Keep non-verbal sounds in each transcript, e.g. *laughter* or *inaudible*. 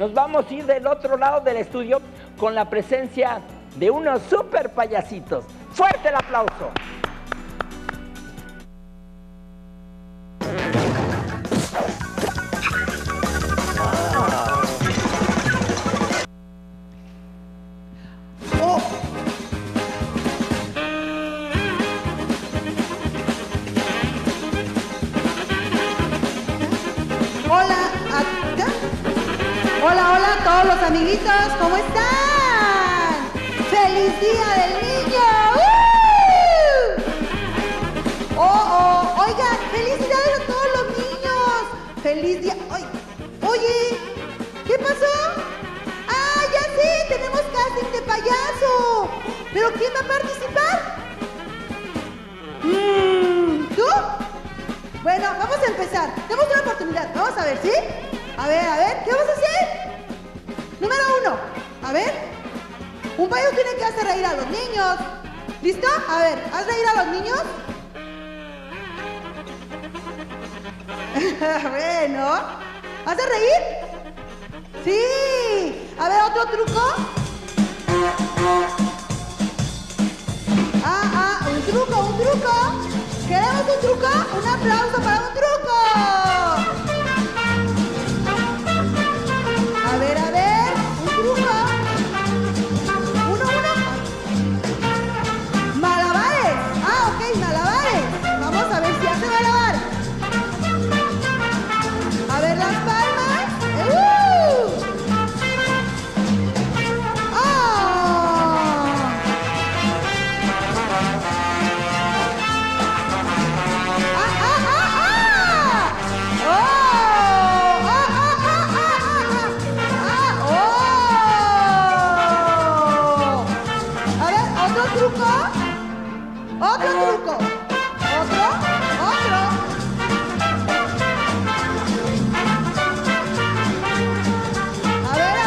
nos vamos a ir del otro lado del estudio con la presencia de unos super payasitos. ¡Fuerte el aplauso! Hola, hola a todos los amiguitos, ¿cómo están? ¡Feliz Día del Niño! ¡Uh! Oh, oh, oigan, felicidades a todos los niños. Feliz día. Ay, oye, ¿qué pasó? Ah, ya sé, tenemos casting de payaso. ¿Pero quién va a participar? Mm, ¿Tú? Bueno, vamos a empezar. Tenemos una oportunidad. Vamos a ver, ¿sí? A ver, a ver, ¿qué vamos a hacer? Número uno. A ver. Un payaso tiene que hacer reír a los niños. ¿Listo? A ver, ¿haz reír a los niños? *laughs* bueno. ¿Hace reír? Sí. A ver, otro truco. Ah, ah, un truco, un truco. ¿Queremos un truco? Un aplauso para un truco. Otro truco. Otro truco. Otro, otro. A ver,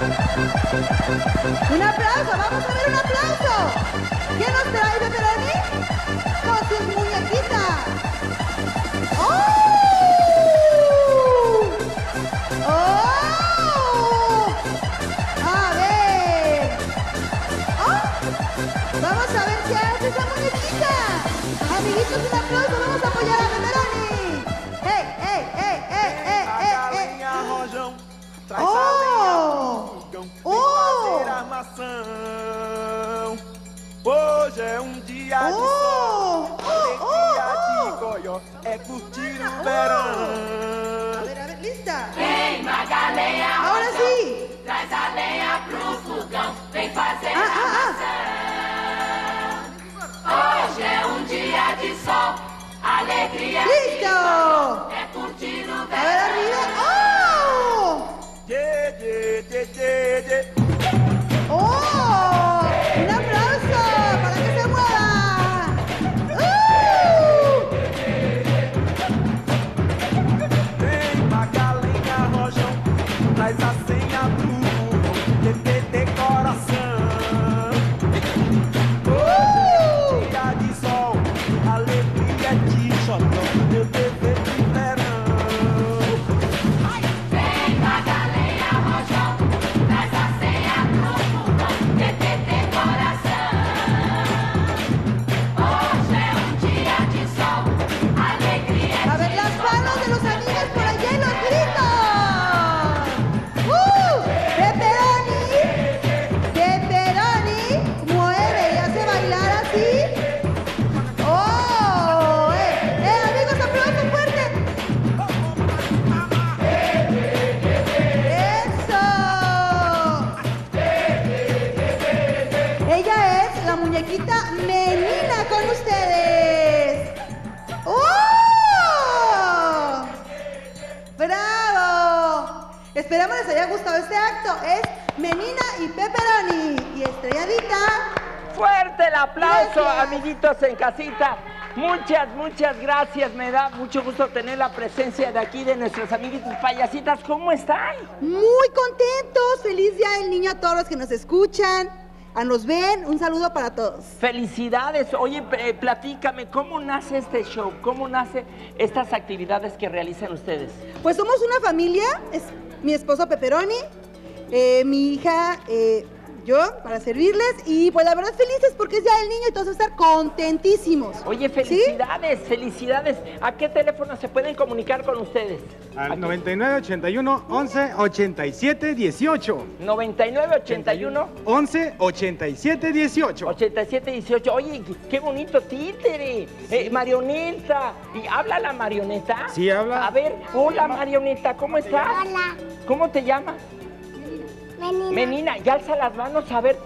Un aplauso, vamos a ver un aplauso. ¿Qué nos trae dia de Oh! sol, Oh, alegria oh, de oh! goió, é curtir o Oh! A verão. ver, a ver, lista. Queima a lenha, Ahora sí. traz a lenha pro fogão, vem fazer Ah, ah, Hoje é um dia de sol, alegria Listo. é curtir o A ver, arriba. Esperamos les haya gustado este acto. Es Menina y Pepperoni. Y estrelladita. Fuerte el aplauso, Gracias. amiguitos en casita. Muchas, muchas gracias. Me da mucho gusto tener la presencia de aquí de nuestros amiguitos payasitas. ¿Cómo están? Muy contentos. Feliz día del niño a todos los que nos escuchan, a nos ven. Un saludo para todos. Felicidades. Oye, eh, platícame, ¿cómo nace este show? ¿Cómo nace estas actividades que realizan ustedes? Pues somos una familia, es mi esposo Pepperoni, eh, mi hija, eh, yo, para servirles. Y pues la verdad felices porque es Día del Niño y todos estar contentísimos. Oye, ¿Sí? felicidades, felicidades. ¿A qué teléfono se pueden comunicar con ustedes? Al Aquí. 99 81 11 87 18. 99 81 11 87 18. 87 18. Oye, qué- qué bonito títere. Eh, marioneta. ¿Y habla la marioneta? Sí, habla. A ver, hola marioneta, ¿cómo estás? Hola, ¿Cómo te llamas? Menina. Menina, y alza las manos a ver.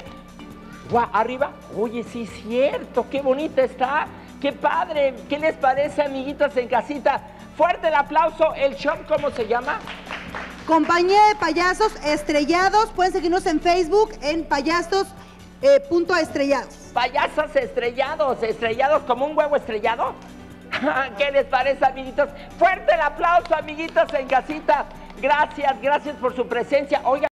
Guau, arriba. Oye, sí, cierto, qué bonita está. Qué padre. ¿Qué les parece, amiguitos en casita? Fuerte el aplauso. ¿El show cómo se llama? Compañía de payasos estrellados. Pueden seguirnos en Facebook en payasos eh, punto estrellados. Payasas estrellados, estrellados como un huevo estrellado. *laughs* ¿Qué les parece, amiguitos? Fuerte el aplauso, amiguitos en casita. Gracias, gracias por su presencia. Oigan.